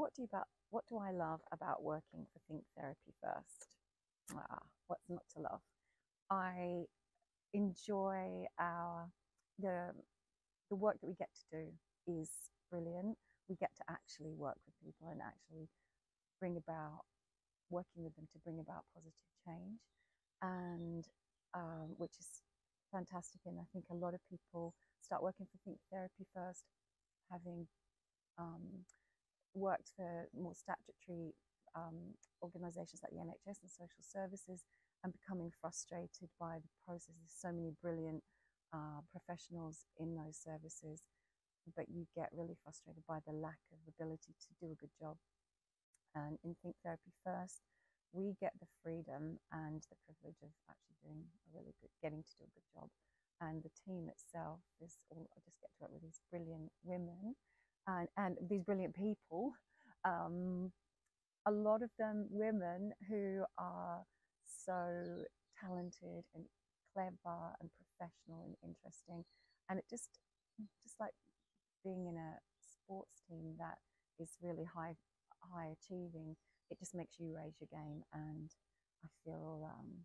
what do you about what do I love about working for Think Therapy First? Ah, what's not to love? I enjoy our the the work that we get to do is brilliant. We get to actually work with people and actually bring about working with them to bring about positive change, and um, which is fantastic. And I think a lot of people start working for Think Therapy First, having um, worked for more statutory um, organisations like the NHS and social services and becoming frustrated by the process. There's so many brilliant uh, professionals in those services, but you get really frustrated by the lack of ability to do a good job. And in Think Therapy First, we get the freedom and the privilege of actually doing a really good, getting to do a good job. And the team itself is all, I just get to work with these brilliant women and, and these brilliant people. Um, a lot of them women who are so talented and clever and professional and interesting. And it just, just like being in a sports team that is really high, high achieving, it just makes you raise your game. And I feel, um.